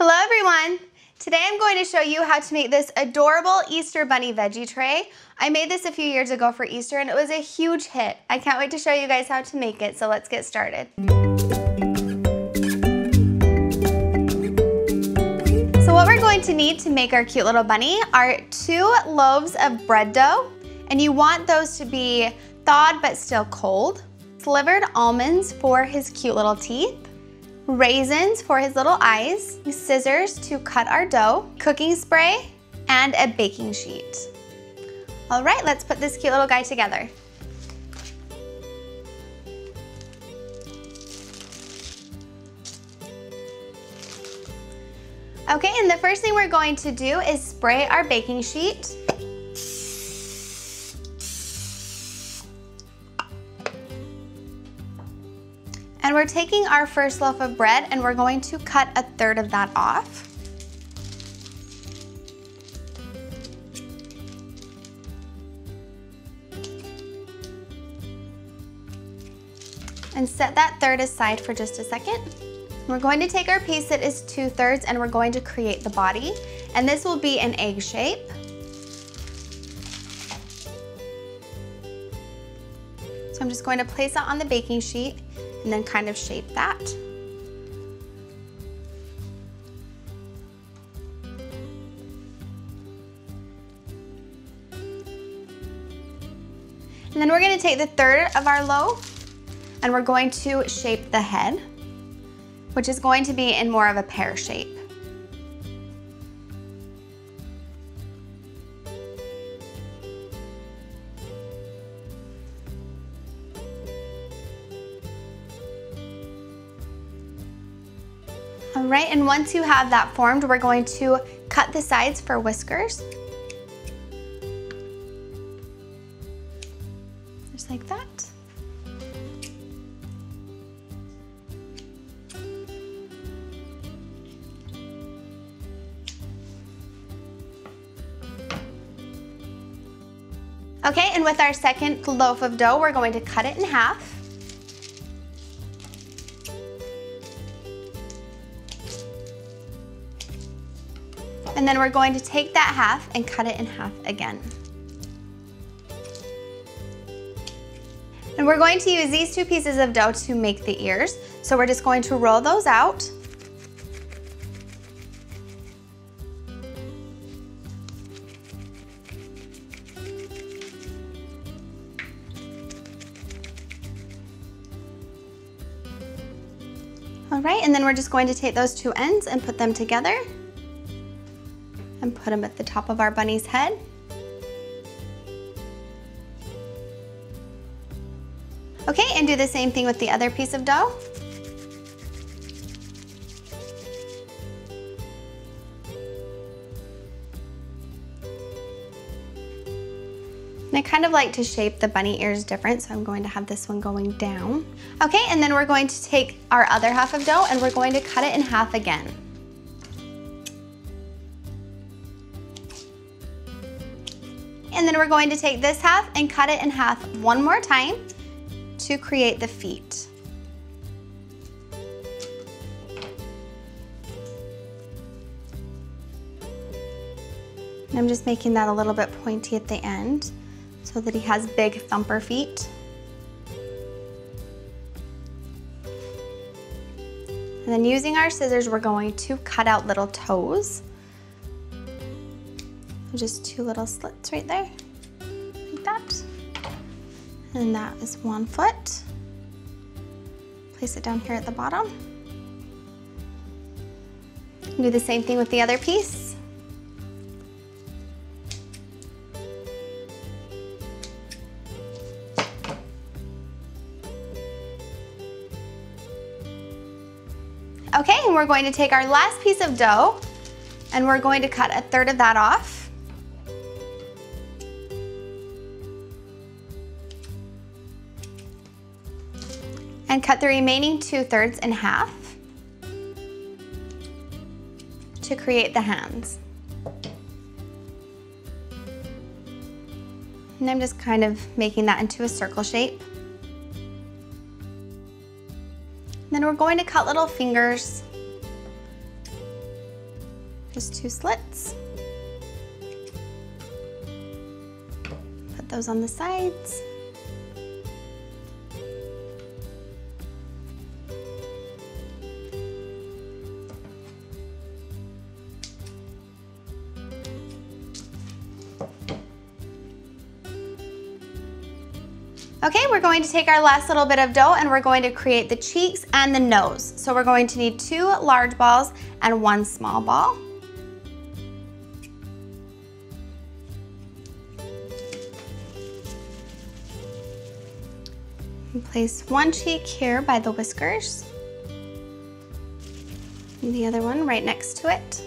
Hello everyone! Today I'm going to show you how to make this adorable Easter bunny veggie tray. I made this a few years ago for Easter and it was a huge hit. I can't wait to show you guys how to make it, so let's get started. So what we're going to need to make our cute little bunny are two loaves of bread dough, and you want those to be thawed but still cold, slivered almonds for his cute little teeth, raisins for his little eyes, scissors to cut our dough, cooking spray, and a baking sheet. All right, let's put this cute little guy together. Okay, and the first thing we're going to do is spray our baking sheet. And we're taking our first loaf of bread and we're going to cut a third of that off. And set that third aside for just a second. We're going to take our piece that is two thirds and we're going to create the body. And this will be an egg shape. So I'm just going to place it on the baking sheet and then kind of shape that. And then we're gonna take the third of our loaf and we're going to shape the head, which is going to be in more of a pear shape. All right, and once you have that formed, we're going to cut the sides for whiskers. Just like that. Okay, and with our second loaf of dough, we're going to cut it in half. And then we're going to take that half and cut it in half again. And we're going to use these two pieces of dough to make the ears. So we're just going to roll those out. All right, and then we're just going to take those two ends and put them together and put them at the top of our bunny's head. Okay, and do the same thing with the other piece of dough. I kind of like to shape the bunny ears different, so I'm going to have this one going down. Okay, and then we're going to take our other half of dough and we're going to cut it in half again. And then we're going to take this half and cut it in half one more time to create the feet. I'm just making that a little bit pointy at the end so that he has big thumper feet. And then using our scissors, we're going to cut out little toes just two little slits right there, like that. And that is one foot. Place it down here at the bottom. Do the same thing with the other piece. Okay, and we're going to take our last piece of dough and we're going to cut a third of that off. And cut the remaining two thirds in half to create the hands. And I'm just kind of making that into a circle shape. Then we're going to cut little fingers Just two slits. Put those on the sides. Okay, we're going to take our last little bit of dough and we're going to create the cheeks and the nose. So we're going to need two large balls and one small ball. And place one cheek here by the whiskers. And the other one right next to it.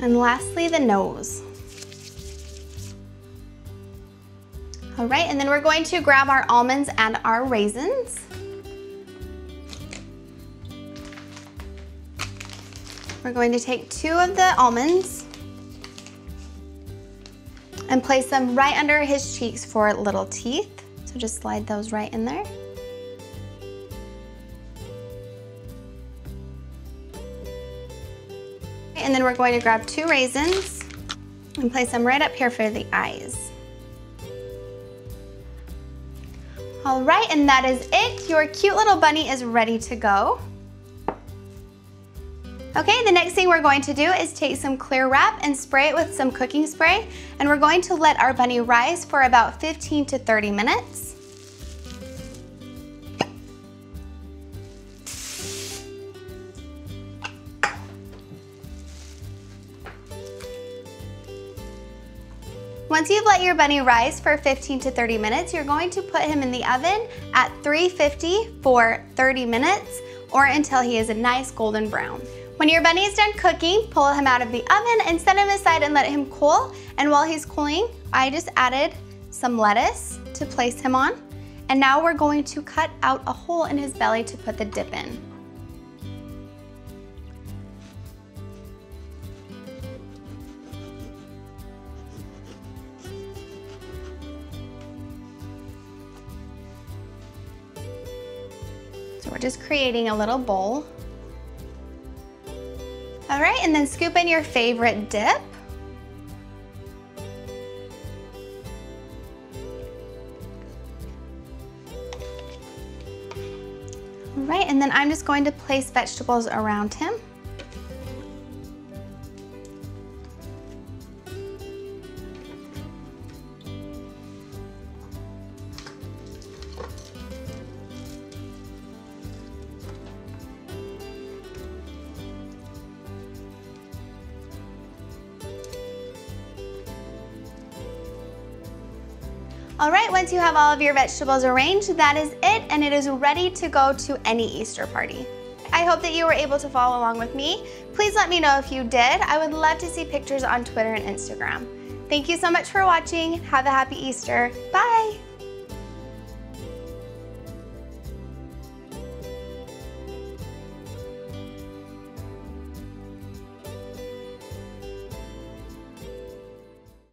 And lastly, the nose. All right, and then we're going to grab our almonds and our raisins. We're going to take two of the almonds and place them right under his cheeks for little teeth. So just slide those right in there. And then we're going to grab two raisins and place them right up here for the eyes. All right, and that is it. Your cute little bunny is ready to go. Okay, the next thing we're going to do is take some clear wrap and spray it with some cooking spray, and we're going to let our bunny rise for about 15 to 30 minutes. Once you've let your bunny rise for 15 to 30 minutes, you're going to put him in the oven at 350 for 30 minutes or until he is a nice golden brown. When your bunny is done cooking, pull him out of the oven and set him aside and let him cool. And while he's cooling, I just added some lettuce to place him on. And now we're going to cut out a hole in his belly to put the dip in. We're just creating a little bowl. All right, and then scoop in your favorite dip. All right, and then I'm just going to place vegetables around him. All right, once you have all of your vegetables arranged, that is it, and it is ready to go to any Easter party. I hope that you were able to follow along with me. Please let me know if you did. I would love to see pictures on Twitter and Instagram. Thank you so much for watching. Have a happy Easter. Bye.